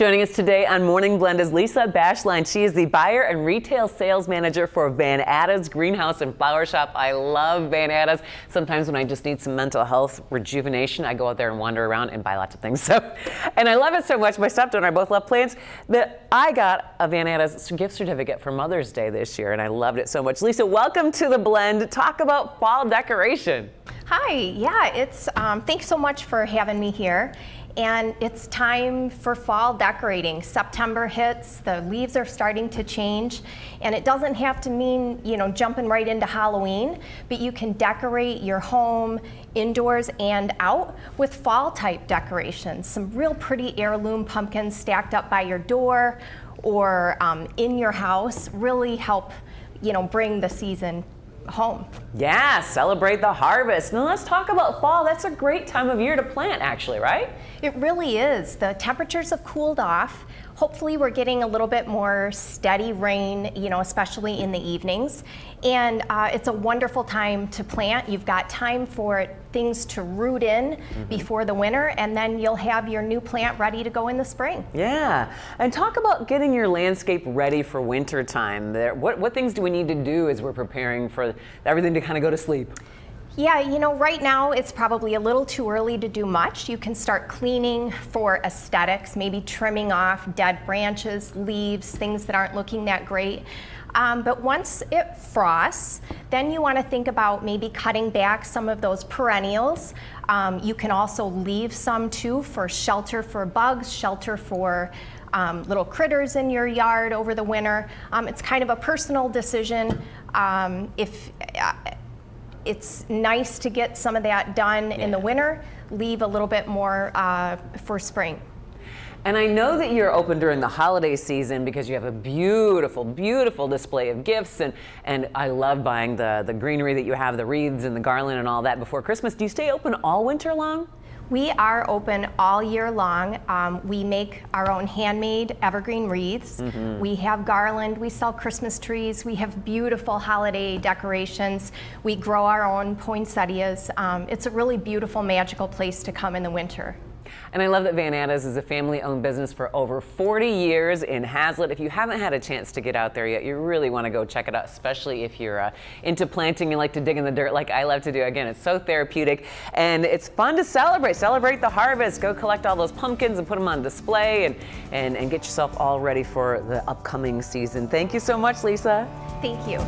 Joining us today on Morning Blend is Lisa Bashline. She is the buyer and retail sales manager for Van Atta's Greenhouse and Flower Shop. I love Van Atta's. Sometimes when I just need some mental health rejuvenation, I go out there and wander around and buy lots of things. So, and I love it so much. My stepdaughter and I both love plants that I got a Van Atta's gift certificate for Mother's Day this year, and I loved it so much. Lisa, welcome to the Blend. Talk about fall decoration. Hi, yeah, it's um, thanks so much for having me here and it's time for fall decorating. September hits, the leaves are starting to change, and it doesn't have to mean, you know, jumping right into Halloween, but you can decorate your home indoors and out with fall type decorations. Some real pretty heirloom pumpkins stacked up by your door or um, in your house really help, you know, bring the season home. Yeah, celebrate the harvest. Now let's talk about fall. That's a great time of year to plant actually, right? It really is. The temperatures have cooled off. Hopefully we're getting a little bit more steady rain, you know, especially in the evenings. And uh, it's a wonderful time to plant. You've got time for things to root in mm -hmm. before the winter, and then you'll have your new plant ready to go in the spring. Yeah, and talk about getting your landscape ready for winter time. What, what things do we need to do as we're preparing for everything to kind of go to sleep? Yeah, you know, right now it's probably a little too early to do much. You can start cleaning for aesthetics, maybe trimming off dead branches, leaves, things that aren't looking that great. Um, but once it frosts, then you want to think about maybe cutting back some of those perennials. Um, you can also leave some too for shelter for bugs, shelter for um, little critters in your yard over the winter. Um, it's kind of a personal decision. Um, if uh, it's nice to get some of that done yeah. in the winter, leave a little bit more uh, for spring. And I know that you're open during the holiday season because you have a beautiful, beautiful display of gifts. And, and I love buying the, the greenery that you have, the wreaths and the garland and all that before Christmas. Do you stay open all winter long? We are open all year long. Um, we make our own handmade evergreen wreaths. Mm -hmm. We have garland. We sell Christmas trees. We have beautiful holiday decorations. We grow our own poinsettias. Um, it's a really beautiful, magical place to come in the winter. And I love that Van Atta's is a family-owned business for over 40 years in Haslett. If you haven't had a chance to get out there yet, you really want to go check it out, especially if you're uh, into planting and like to dig in the dirt like I love to do. Again, it's so therapeutic and it's fun to celebrate. Celebrate the harvest. Go collect all those pumpkins and put them on display and, and, and get yourself all ready for the upcoming season. Thank you so much, Lisa. Thank you.